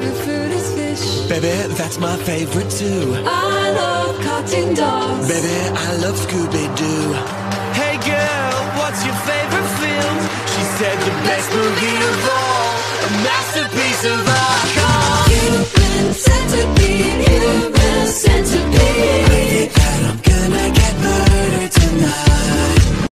favorite food is fish. Baby, that's my favorite too. I love cartoon dogs. Baby, I love Scooby Doo. Hey girl, what's your favorite film? She said the best movie of all, a masterpiece of art.